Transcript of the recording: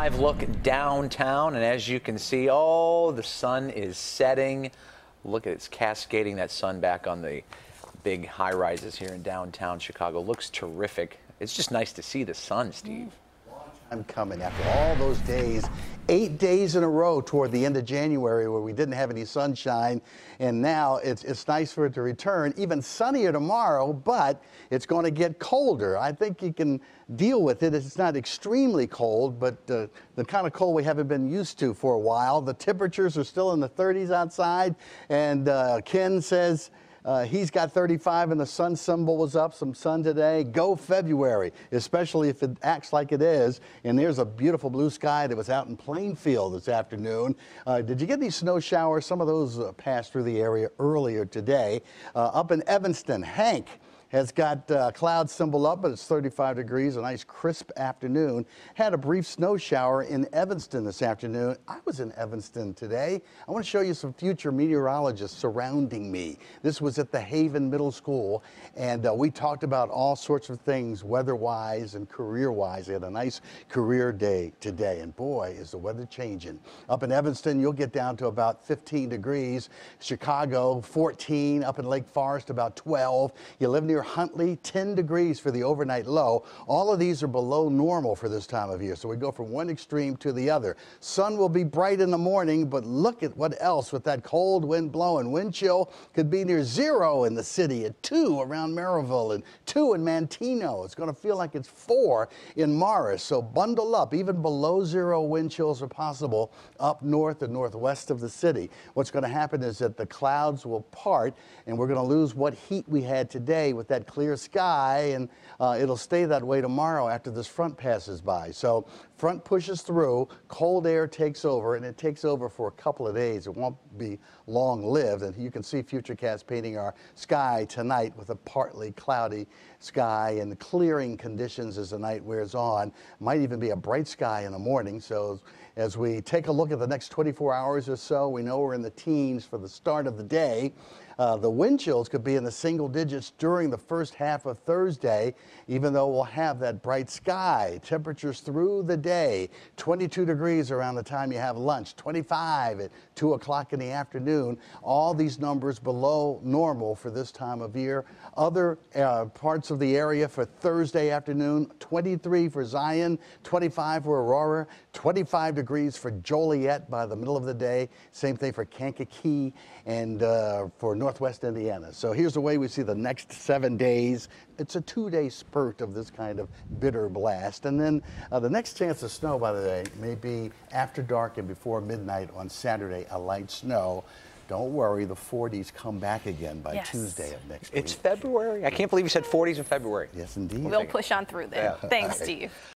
live look downtown, and as you can see, oh, the sun is setting. Look at it's cascading that sun back on the big high rises here in downtown Chicago. Looks terrific. It's just nice to see the sun, Steve. Mm. I'm coming after all those days, eight days in a row toward the end of January where we didn't have any sunshine. And now it's, it's nice for it to return. Even sunnier tomorrow, but it's going to get colder. I think you can deal with it. It's not extremely cold, but uh, the kind of cold we haven't been used to for a while. The temperatures are still in the 30s outside. And uh, Ken says, uh, he's got 35 and the sun symbol was up, some sun today. Go February, especially if it acts like it is. And there's a beautiful blue sky that was out in Plainfield this afternoon. Uh, did you get these snow showers? Some of those uh, passed through the area earlier today. Uh, up in Evanston, Hank has got uh, cloud symbol up, but it's 35 degrees, a nice crisp afternoon. Had a brief snow shower in Evanston this afternoon. I was in Evanston today. I want to show you some future meteorologists surrounding me. This was at the Haven Middle School, and uh, we talked about all sorts of things weather-wise and career-wise. They had a nice career day today, and boy, is the weather changing. Up in Evanston, you'll get down to about 15 degrees. Chicago, 14. Up in Lake Forest, about 12. You live near Huntley, 10 degrees for the overnight low. All of these are below normal for this time of year. So we go from one extreme to the other. Sun will be bright in the morning, but look at what else with that cold wind blowing. Wind chill could be near zero in the city at two around Merrillville and two in Manteno. It's going to feel like it's four in Morris. So bundle up. Even below zero wind chills are possible up north and northwest of the city. What's going to happen is that the clouds will part and we're going to lose what heat we had today with that clear sky, and uh, it'll stay that way tomorrow after this front passes by. So front pushes through, cold air takes over, and it takes over for a couple of days. It won't be long lived, and you can see Futurecast painting our sky tonight with a partly cloudy sky and clearing conditions as the night wears on. Might even be a bright sky in the morning. So as we take a look at the next 24 hours or so, we know we're in the teens for the start of the day. Uh, the wind chills could be in the single digits during the first half of Thursday, even though we'll have that bright sky. Temperatures through the day 22 degrees around the time you have lunch, 25 at 2 o'clock in the afternoon. All these numbers below normal for this time of year. Other uh, parts of the area for Thursday afternoon 23 for Zion, 25 for Aurora, 25 degrees for Joliet by the middle of the day. Same thing for Kankakee and uh, for Northwest Indiana. So here's the way we see the next seven days. It's a two day spurt of this kind of bitter blast. And then uh, the next chance of snow, by the way, may be after dark and before midnight on Saturday, a light snow. Don't worry, the 40s come back again by Yes. Tuesday of next It's week. It's February. I can't believe you said 40s in February. Yes, indeed. We'll push on through there. Yeah. Thanks, Steve.